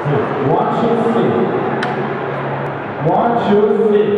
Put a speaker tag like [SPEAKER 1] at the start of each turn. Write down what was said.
[SPEAKER 1] One, two, three. One, two, three. One, two, three.